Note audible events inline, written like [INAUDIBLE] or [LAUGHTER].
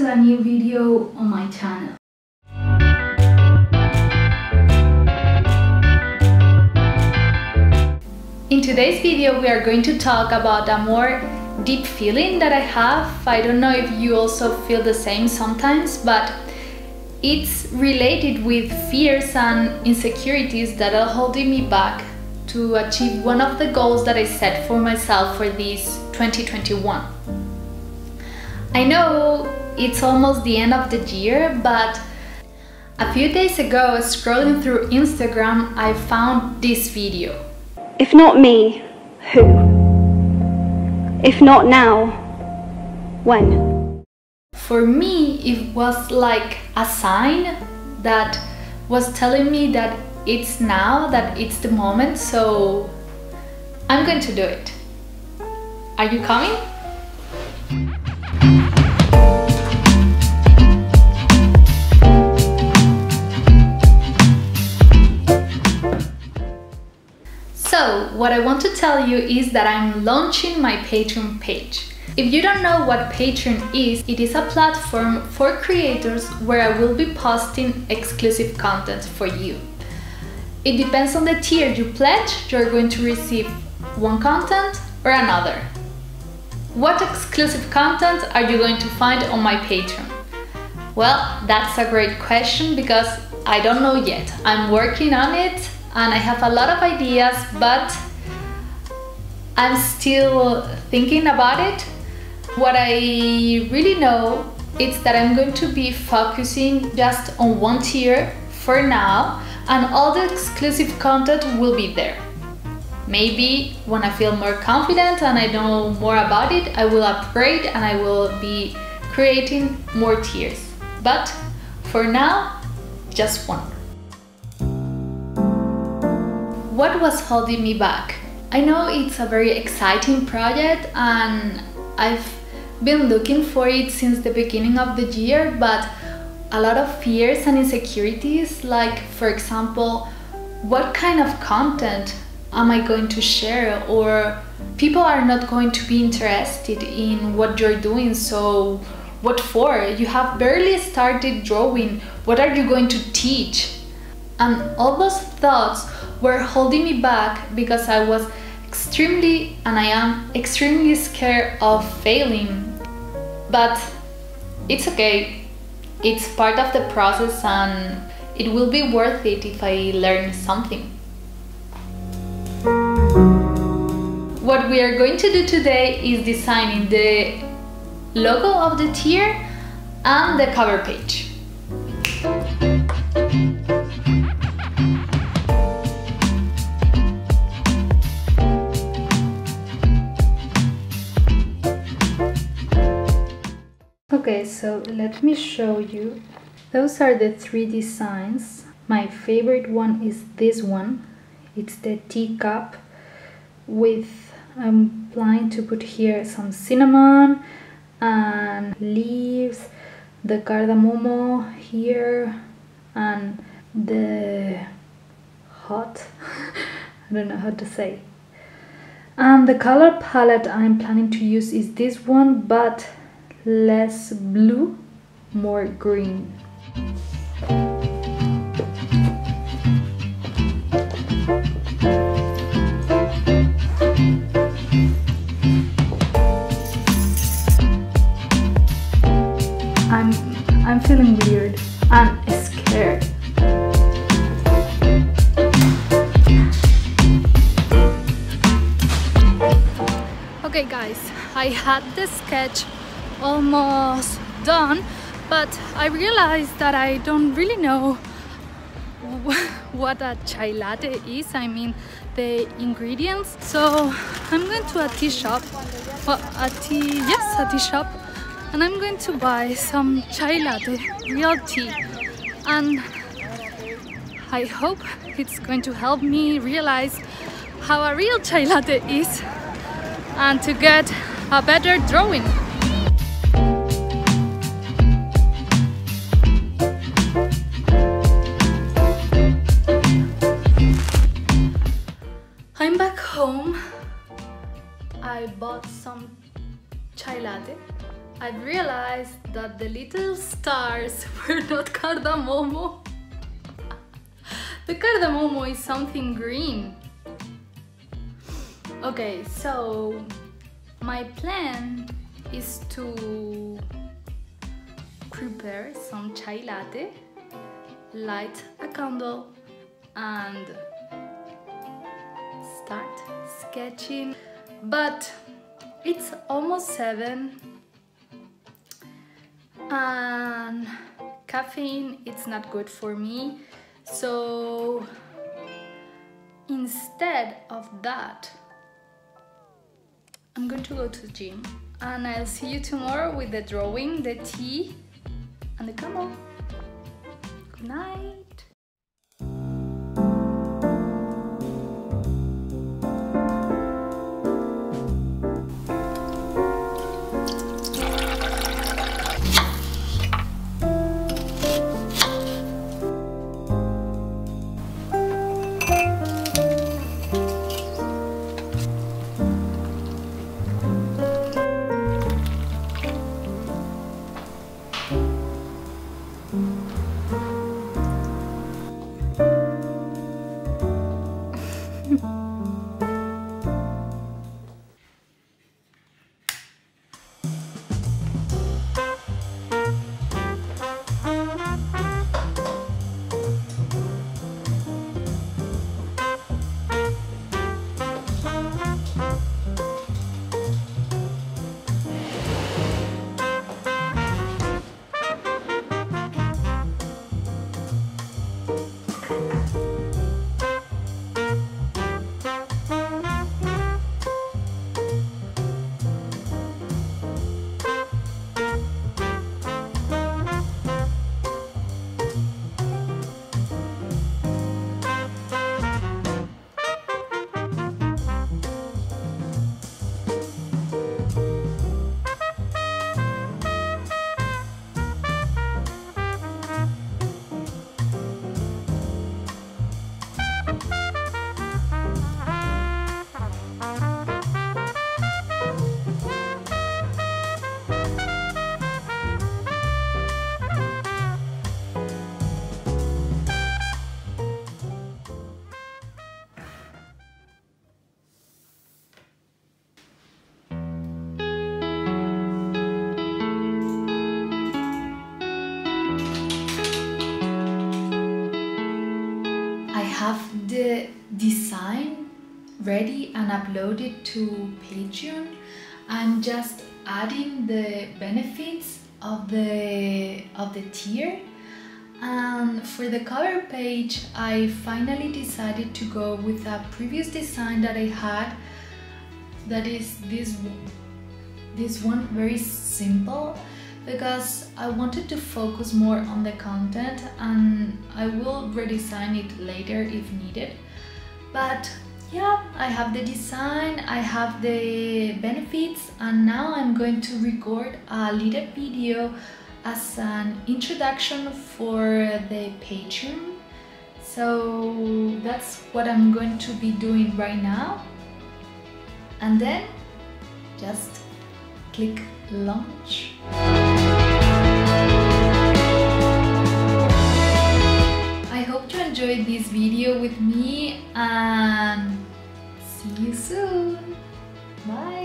to a new video on my channel. In today's video we are going to talk about a more deep feeling that I have. I don't know if you also feel the same sometimes, but it's related with fears and insecurities that are holding me back to achieve one of the goals that I set for myself for this 2021. I know it's almost the end of the year, but a few days ago, scrolling through Instagram, I found this video. If not me, who? If not now, when? For me, it was like a sign that was telling me that it's now, that it's the moment, so I'm going to do it. Are you coming? What I want to tell you is that I'm launching my Patreon page. If you don't know what Patreon is, it is a platform for creators where I will be posting exclusive content for you. It depends on the tier you pledge, you're going to receive one content or another. What exclusive content are you going to find on my Patreon? Well, that's a great question because I don't know yet. I'm working on it and I have a lot of ideas, but I'm still thinking about it. What I really know is that I'm going to be focusing just on one tier for now, and all the exclusive content will be there. Maybe when I feel more confident and I know more about it, I will upgrade and I will be creating more tiers. But for now, just one. What was holding me back? I know it's a very exciting project and I've been looking for it since the beginning of the year, but a lot of fears and insecurities, like for example, what kind of content am I going to share? Or people are not going to be interested in what you're doing so what for? You have barely started drawing. What are you going to teach? And all those thoughts were holding me back because I was extremely and I am extremely scared of failing. But it's okay, it's part of the process and it will be worth it if I learn something. What we are going to do today is designing the logo of the tier and the cover page. Okay, so let me show you. Those are the three designs. My favorite one is this one. It's the teacup with, I'm planning to put here some cinnamon and leaves, the cardamomo here and the hot, [LAUGHS] I don't know how to say. And the color palette I'm planning to use is this one, but less blue, more green. I'm I'm feeling weird I'm scared. Okay guys, I had the sketch almost done but I realized that I don't really know [LAUGHS] what a chai latte is. I mean the ingredients. So I'm going to a tea shop. Well, a tea yes a tea shop. And I'm going to buy some chai latte real tea. And I hope it's going to help me realize how a real chai latte is and to get a better drawing I bought some chai latte I've realized that the little stars [LAUGHS] were not cardamomo. the cardamomo is something green. Okay, so my plan is to prepare some chai latte, light a candle and start sketching. But it's almost 7 and caffeine it's not good for me so instead of that I'm going to go to the gym and I'll see you tomorrow with the drawing, the tea and the candle. Good night. Ready and uploaded to Patreon. I'm just adding the benefits of the of the tier. And for the cover page, I finally decided to go with a previous design that I had that is this this one very simple because I wanted to focus more on the content and I will redesign it later if needed. But yeah, I have the design, I have the benefits and now I'm going to record a little video as an introduction for the Patreon. So that's what I'm going to be doing right now. And then just click launch. I hope you enjoyed this video with me and